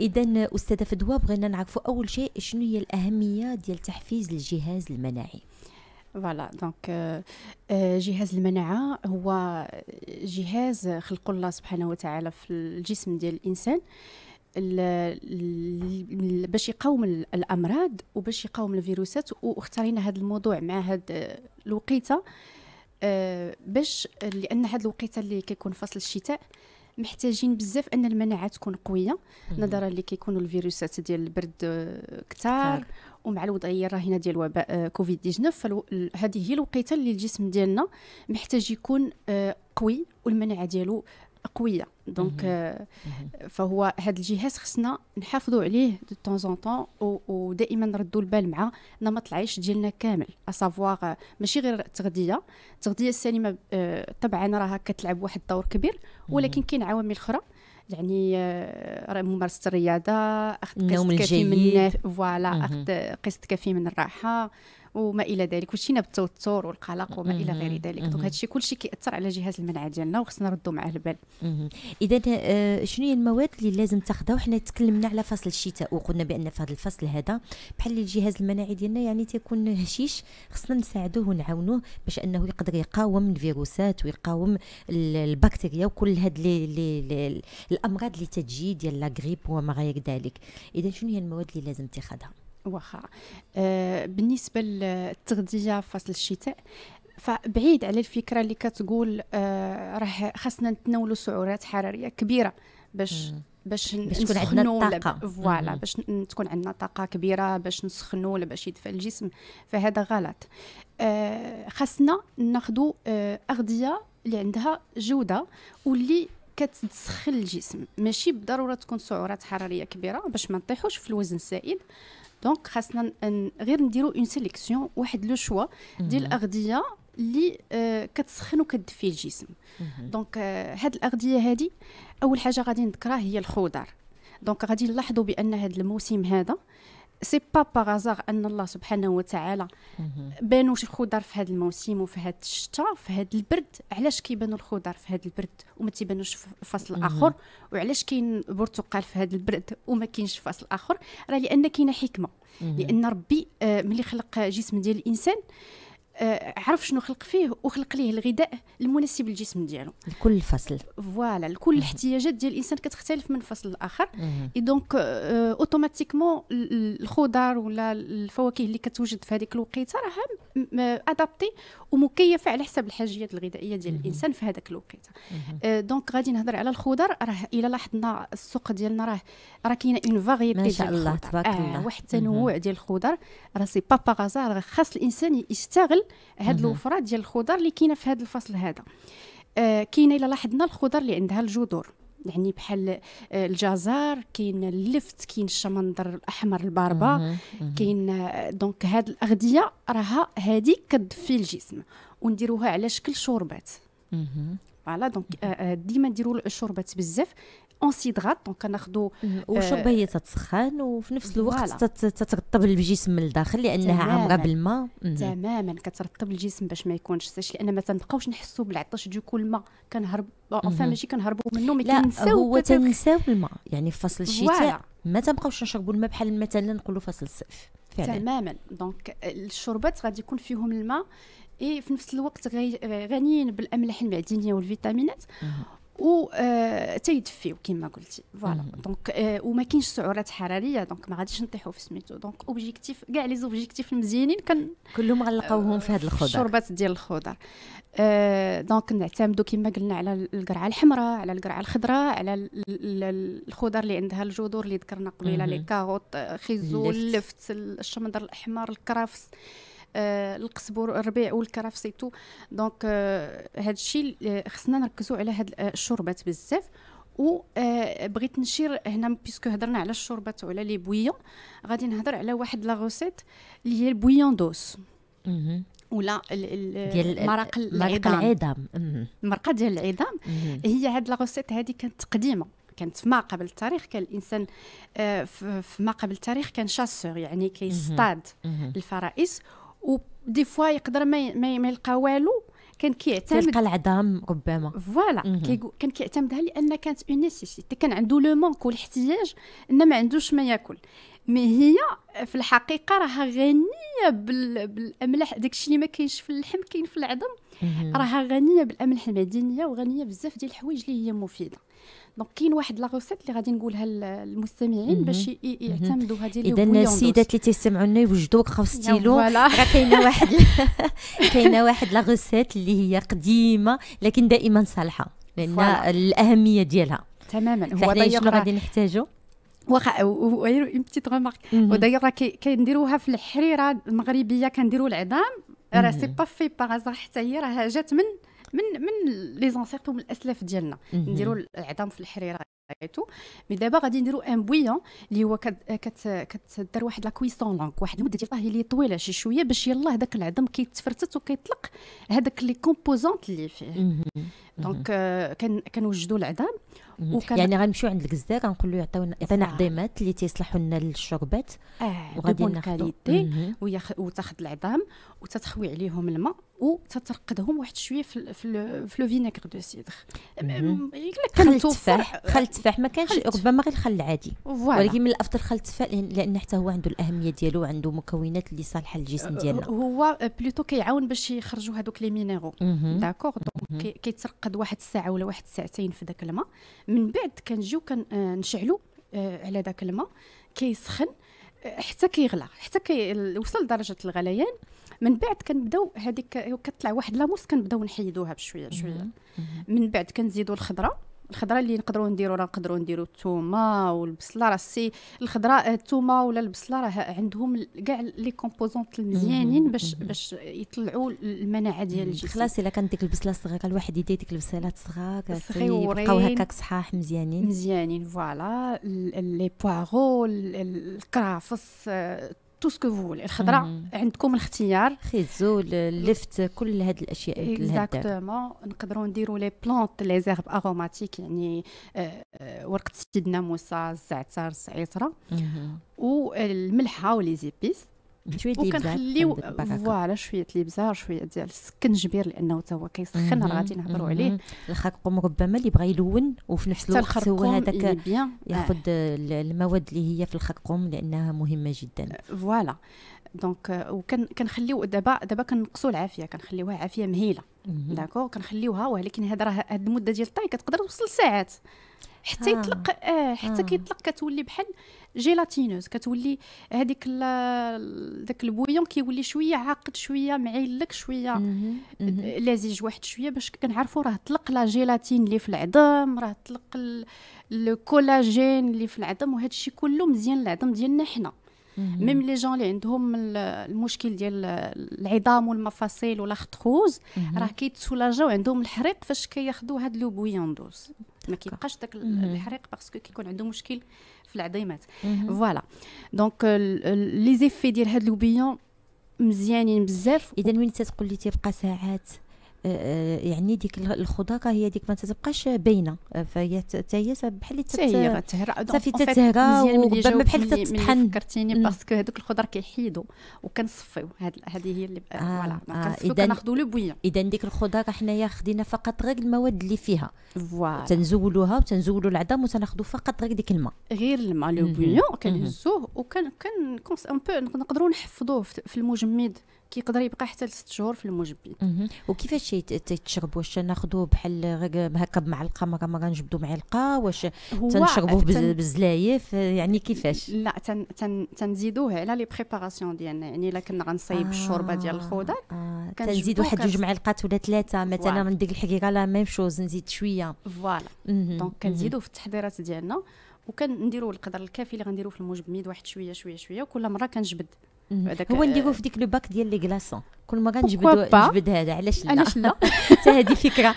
اذا أستاذة فدوى بغينا نعرفوا أول شيء شنو هي الأهمية ديال تحفيز الجهاز المناعي. voilà donc جهاز المناعة هو جهاز خلق الله سبحانه وتعالى في الجسم ديال الإنسان باش يقاوم الأمراض وباش يقاوم الفيروسات واختارينا هذا الموضوع مع هذا الوقيتة آه، باش لأن هذا الوقيتة اللي كيكون فصل الشتاء محتاجين بزاف أن المناعة تكون قوية نظرا اللي كيكونوا الفيروسات ديال البرد آه، كثار ومع الوضعية الراهنة ديال وباء آه، كوفيد 19 فهذه هي الوقيتة اللي الجسم ديالنا محتاج يكون قوي والمناعة ديالو قوية. donc آه، فهو هذا الجهاز خصنا نحافظوا عليه de temps en temps ودائما نردوا البال مع نمط العيش ديالنا كامل. à savoir آه، ماشي غير التغذيه التغذية السليمة آه، طبعا راها كتلعب واحد الدور كبير ولكن كاين عوامل أخرى. يعني ممارسة الرياضة اخذ قسط كافي من voilà اخذ قسط كافي من الراحة وما إلى ذلك وشينا بالتوتر والقلق وما إلى غير ذلك. donc هادشي كلشي كيأثر على جهاز المناعه ديالنا وخصنا نردوا معاه البال. إذا آه، شنو هي المواد اللي لازم تاخذها وحنا تكلمنا على فصل الشتاء وقلنا بأن في هذا الفصل هذا بحال الجهاز المناعي ديالنا يعني تيكون هشيش خصنا نساعدوه ونعاونوه باش أنه يقدر يقاوم الفيروسات ويقاوم البكتيريا وكل هاد لي لي الأمراض اللي تجي ديال لا غريب وما غير ذلك. إذا شنو هي المواد اللي لازم تاخذها واخا. آه بالنسبة للتغذية في فصل الشتاء فبعيد على الفكرة اللي كتقول آه راه خاصنا نتناولوا سعرات حرارية كبيرة باش باش باش تكون عندنا الطاقه voilà باش تكون عندنا طاقة كبيرة باش نسخنوا ولا باش يدفع الجسم فهذا غلط. آه خاصنا ناخذوا آه أغذية اللي عندها جودة واللي كتسخن الجسم. ماشي بالضروره تكون سعرات حرارية كبيرة باش ما نطيحوش في الوزن الزائد. donc خاصنا غير نديرو une sélection واحد le choix ديال الأغذية اللي آه كتسخن وكتدفي الجسم. donc آه هاد الأغذية هادي أول حاجة غادي نذكرها هي الخضر donc غادي نلاحظوا بأن هاد الموسم هذا c'est pas par hasard ان الله سبحانه وتعالى بانوا الخضر في هذا الموسم وفي هذا الشتاء في هذا البرد. علاش كيبانوا الخضر في هذا البرد وما تيبانوش في فصل آخر؟ وعلاش كاين برتقال في هذا البرد وما كاينش في فصل آخر؟ راه لأن كاينة حكمة. لأن ربي آه، ملي خلق جسم ديال الإنسان آه، عرف شنو خلق فيه وخلق ليه الغذاء المناسب للجسم ديالو. لكل فصل. voilà لكل الاحتياجات ديال الإنسان كتختلف من فصل لآخر. et donc automatiquement الخضر ولا الفواكه اللي كتوجد في هذيك الوقيتة راها adaptées ومكيفة على حسب الحاجيات الغذائية ديال الإنسان في هذاك الوقيتة. donc غادي نهضر على الخضر راه إلا لاحظنا السوق ديالنا راه راه كاينة une variété ما شاء الله تبارك الله. واحد التنوع ديال الخضر راه c'est pas par hasard خاص الإنسان يستغل هاد الوفره ديال الخضر اللي كاينة في هذا الفصل هذا. آه كاينة إلا لاحظنا الخضر اللي عندها الجذور. يعني بحال آه، الجزر كاين اللفت كاين الشمندر الأحمر الباربة كاين آه، donc هاد الأغذية راها هذه كتدفي الجسم ونديروها على شكل شوربات. voilà donc آه، ديما نديروا الشوربات بزاف. en s'hydrate donc كناخذوا والشوربه هي تتسخن وفي نفس الوقت تترطب الجسم من الداخل لأنها عامره بالماء. تماما كترطب الجسم باش ما يكونش sèche لأن ما تنبقاوش نحسوا بالعطش du coup الماء كنهرب enfin ماشي كنهربوا منه mais كنساو هو تنساو الماء يعني في فصل الشتاء ما تنبقاوش نشربوا الماء بحال مثلا نقولوا فصل الصيف. فعلا. تماما. donc الشربات غادي يكون فيهم الماء اي في نفس الوقت غنيين بالأملاح المعدنية والفيتامينات. و آه تيدفيو كما قلتي. voilà. donc آه وما كاينش سعرات حرارية donc ما غاديش نطيحوا في سميتو. donc objectif كاع les objectifs المزيانين كان كلهم غنلقاوهم في هذا الخضر. الشربات ديال الخضر. آه donc نعتمدوا كما قلنا على القرعة الحمراء على القرعة الخضراء على الخضر اللي عندها الجذور اللي ذكرنا قبيلة les carottes خيزو اللفت. الشمندر الأحمر الكرفس. آه، القزبر الربيع والكرافس et tout. donc آه، هذا الشيء آه، خصنا نركزوا على هاد الشوربات بزاف. و بغيت نشير هنا puisque هضرنا على الشوربات وعلى les bouillons غادي نهضر على واحد la recette اللي هي ال bouillon d'os. ولا ديال مرق العظام. المرقه ديال العظام. هي هاد la recette هذه كانت قديمة. كانت ما قبل التاريخ. كان الإنسان في ما قبل التاريخ كان chasseur يعني كيصطاد الفرائس. و des fois يقدر ما, ما, يلقى والو كان كيعتمد تلقى العظام ربما. voilà كان كيعتمدها لأن كانت une nécessité كان عنده le manque والاحتياج ان ما عندوش ما ياكل. mais هي في الحقيقة راها غنية بال... بالأملاح. داكشي اللي ما كاينش في اللحم كاين في العظم. راها غنية بالأملاح المعدنيه وغنية بزاف ديال الحوايج اللي هي مفيدة. donc كاين واحد la recette اللي غادي نقولها للمستمعين. باش يعتمدوا هذه إذا السيدات اللي تيستمعوا لنا يوجدوا leurs stylos. voilà. راه كاينة واحد كاينة واحد la recette اللي هي قديمة لكن دائما صالحة لأن. الأهمية ديالها. تماما. هو شنو غادي نحتاجو؟ واخا اون بتيت وداير راه كنديروها في الحريرة المغربية كنديروا العظام. راه c'est pas في par hasard حتى هي راه جات من من من les ancêtres من الأسلاف ديالنا. نديروا العظام في الحريرة et tout mais دابا غادي نديروا un bouillon اللي هو كت- كت- كتدار واحد la cuisson longue واحد المدة ديال اللي طويلة شي شوية باش يلاه داك العظم كيتفرتت وكيطلق هذاك les composantes اللي فيه. donc كان كنوجدوا العظام. وكان- يعني غنمشيو عند الكزار غنقول له يعطيونا يعطينا. عظيمات اللي تيصلحوا لنا للشربات آه وغادي مهم. وياخ... وتاخذ العظام وتتخوي عليهم الماء وتترقدهم واحد شوية في ال- في ال- في le vinaigre de cidre. إلا خل كان التفاح خل التفاح ما كانش. ربما غير الخل العادي ولكن من الأفضل خل التفاح لأن حتى هو عنده الأهمية ديالو وعنده مكونات اللي صالحة للجسم ديالنا. هو plutôt كيعاون باش يخرجوا هذوك les minéraux. d'accord كيترقد واحد الساعة ولا واحد الساعتين في داك الماء. من بعد كنجيو كنشعلوا على داك الماء كيسخن آه، حتى كيغلى حتى كيوصل لدرجه الغليان. من بعد كنبداو هذيك كتطلع واحد la mousse كنبداو نحيدوها بشويه بشوية. من بعد كنزيدوا الخضرة. الخضرة اللي نقدروا نديروا راه نقدروا نديروا الثومه والبصلة راه سي الخضرة الثومه ولا البصلة راه عندهم كاع لي كومبوزونت المزيانين. باش. باش يطلعوا المناعة ديال الجسم خلاص إلا كانت ديك البصلة الصغيرة الواحد يدي ديك البصيلات الصغار صغيورين. يبقاو هكاك صحاح مزيانين مزيانين فوالا ال- لي ال- الكرافس تو سكو فول الخضره مهم. عندكم الاختيار. خيزو اللفت كل هاد الأشياء exactement نقدروا نديروا les plantes les herbes aromatiques يعني آه، آه، ورقة سيدنا موسى الزعتر الزعيترة والملحه و les épices شوية ديال البزار وكنخليو. voilà شوية الابزار شوية ديال السكنجبير لأنه تا هو كيسخن راه غادي نهضروا عليه. الخرقوم ربما اللي بغى يلون وفي نفس حتى الوقت هو هذاك ياخذ ال- المواد اللي هي في الخرقوم لأنها مهمة جدا voilà donc آه، وكان كنخليو دابا دابا كنقصوا العافية كنخليوها عافية مهيلة. d'accord كنخليوها ولكن هذا راه هاد المدة ديال الطهي كتقدر توصل ساعات حتى آه. يطلق آه حتى آه. كيطلق كتولي بحال gélatineuse كتولي هذيك داك ال bouillon كيولي شوية عاقد شوية معيلك شوية. لازج واحد شوية باش كنعرفوا راه طلق la gélatine اللي في العظم راه طلق ال- ال collagène اللي في العظم وهذا الشيء كله مزيان للعظم ديالنا حنا. même les gens اللي عندهم ال- المشكل ديال العظام والمفاصل ولا l'arthrose. راه كيت soulageاو عندهم الحريق فاش كياخذوا هاد le bouillon d'os ما كيبقاش داك. الحريق parce que كيكون عنده مشكل في العظيمات. فوالا دونك لي زيفي ديال هاد le bouillon مزيانين بزاف اذا وين تتقول لي تيبقى ساعات آه، آه، يعني ديك ال- الخضره هي ديك ما تتبقاش باينة. آه، فهي حتى هي بحال اللي حتى هي تت- غتهرى صافي تتهرى وربما بحال ملي تطحن. فكرتيني. parce que هذوك الخضر كيحيدوا وكنصفيو. هذه هي اللي آه، voilà آه، كنصفيو كناخذوا le bouillon اذا ديك الخضره حنايا خدينا فقط غير المواد اللي فيها. voilà. تنزولوها وتنزولوا العظام وتناخذوا فقط غير ديك الماء. غير الماء le. bouillon كنهزوه comme ça on peut نقدروا نحفظوه في المجمد. كيقدر يبقى حتى لست شهور في المجمد مهم. وكيفاش تيت- تيتشرب واش ناخذوه بحال غير هكا بمعلقة مره نجبدوا معلقة؟ واش تنشربوه بز- تن- بزلايف؟ آه، يعني كيفاش؟ لا تن تن تنزيدوه على les préparations ديالنا. يعني إلا كنا غنصايب الشوربة ديال الخضر آه. كنجبدو تنزيد واحد جوج معلقات ولا ثلاثة. مثلا. من ديك الحقيقة la même chose نزيد شوية. voilà. donc كنزيدوه في التحضيرات ديالنا وكنديروا القدر الكافي اللي غنديروا في المجمد واحد شوية شوية شوية وكل مرة كنجبد. هو نديروه في ديك لو باك ديال لي كلاصون كل مره pas؟ نجبد هذا علاش لا؟ علاش لا؟ حتى هذه فكرة.